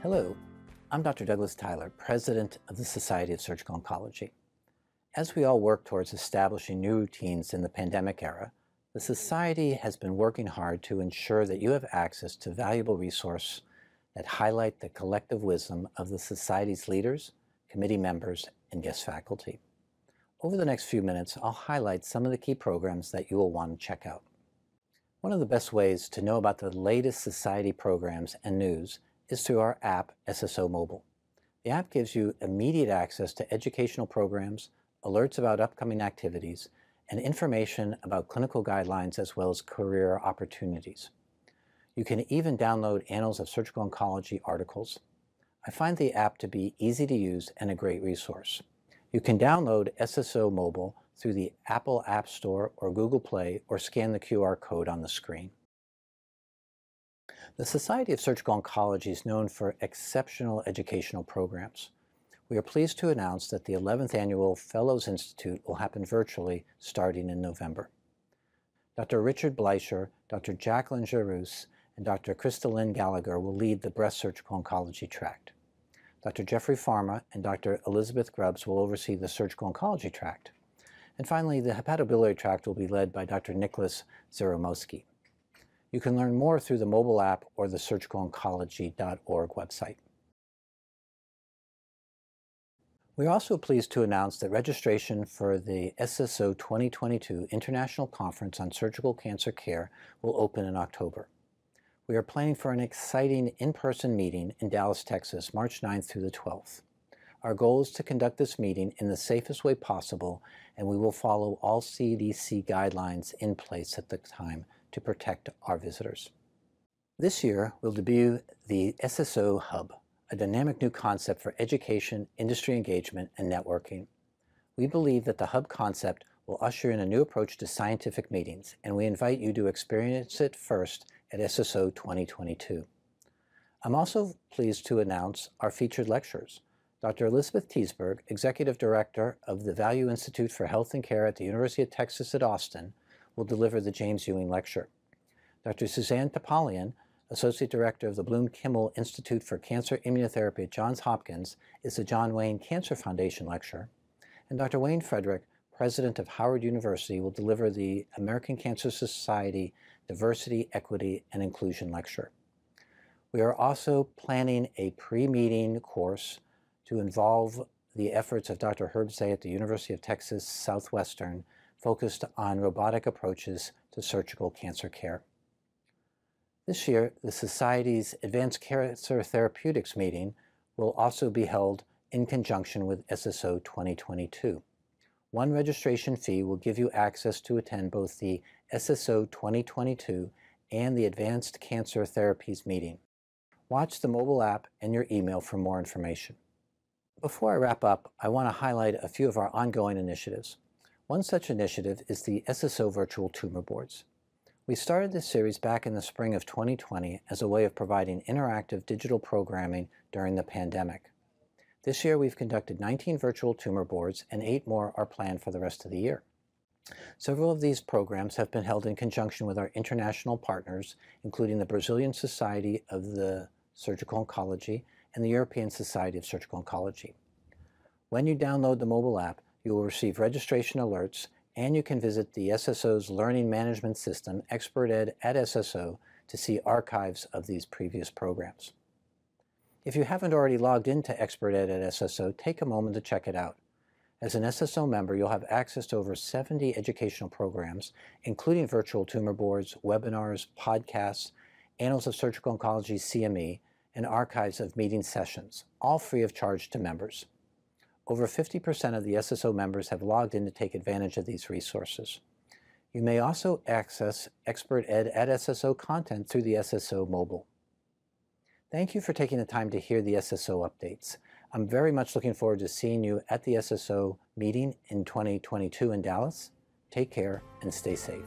Hello, I'm Dr. Douglas Tyler, President of the Society of Surgical Oncology. As we all work towards establishing new routines in the pandemic era, the Society has been working hard to ensure that you have access to valuable resources that highlight the collective wisdom of the Society's leaders, committee members, and guest faculty. Over the next few minutes, I'll highlight some of the key programs that you will want to check out. One of the best ways to know about the latest Society programs and news is through our app, SSO Mobile. The app gives you immediate access to educational programs, alerts about upcoming activities, and information about clinical guidelines as well as career opportunities. You can even download Annals of Surgical Oncology articles. I find the app to be easy to use and a great resource. You can download SSO Mobile through the Apple App Store or Google Play or scan the QR code on the screen. The Society of Surgical Oncology is known for exceptional educational programs. We are pleased to announce that the 11th Annual Fellows Institute will happen virtually starting in November. Dr. Richard Bleicher, Dr. Jacqueline Jeruss, and Dr. Krista Gallagher will lead the breast surgical oncology tract. Dr. Jeffrey Farma and Dr. Elizabeth Grubbs will oversee the surgical oncology tract. And finally, the hepatobiliary tract will be led by Dr. Nicholas Zyromski. You can learn more through the mobile app or the surgicaloncology.org website. We are also pleased to announce that registration for the SSO 2022 International Conference on Surgical Cancer Care will open in October. We are planning for an exciting in-person meeting in Dallas, Texas, March 9th through the 12th. Our goal is to conduct this meeting in the safest way possible, and we will follow all CDC guidelines in place at the time to protect our visitors. This year, we'll debut the SSO Hub, a dynamic new concept for education, industry engagement, and networking. We believe that the Hub concept will usher in a new approach to scientific meetings, and we invite you to experience it first at SSO 2022. I'm also pleased to announce our featured lecturers. Dr. Elizabeth Teisberg, Executive Director of the Value Institute for Health and Care at the University of Texas at Austin, will deliver the James Ewing Lecture. Dr. Suzanne Topalian, Associate Director of the Bloom Kimmel Institute for Cancer Immunotherapy at Johns Hopkins, is the John Wayne Cancer Foundation Lecture. And Dr. Wayne Frederick, President of Howard University, will deliver the American Cancer Society Diversity, Equity, and Inclusion Lecture. We are also planning a pre-meeting course to involve the efforts of Dr. Herb at the University of Texas Southwestern focused on robotic approaches to surgical cancer care. This year, the Society's Advanced Cancer Therapeutics meeting will also be held in conjunction with SSO 2022. One registration fee will give you access to attend both the SSO 2022 and the Advanced Cancer Therapies meeting. Watch the mobile app and your email for more information. Before I wrap up, I want to highlight a few of our ongoing initiatives. One such initiative is the SSO Virtual Tumor Boards. We started this series back in the spring of 2020 as a way of providing interactive digital programming during the pandemic. This year we've conducted 19 virtual tumor boards and eight more are planned for the rest of the year. Several of these programs have been held in conjunction with our international partners, including the Brazilian Society of the Surgical Oncology and the European Society of Surgical Oncology. When you download the mobile app, you will receive registration alerts and you can visit the SSO's Learning Management System, ExpertEd at SSO, to see archives of these previous programs. If you haven't already logged into ExpertEd at SSO, take a moment to check it out. As an SSO member, you'll have access to over 70 educational programs, including virtual tumor boards, webinars, podcasts, Annals of Surgical Oncology CME, and archives of meeting sessions, all free of charge to members. Over 50% of the SSO members have logged in to take advantage of these resources. You may also access ExpertEd at SSO content through the SSO mobile. Thank you for taking the time to hear the SSO updates. I'm very much looking forward to seeing you at the SSO meeting in 2022 in Dallas. Take care and stay safe.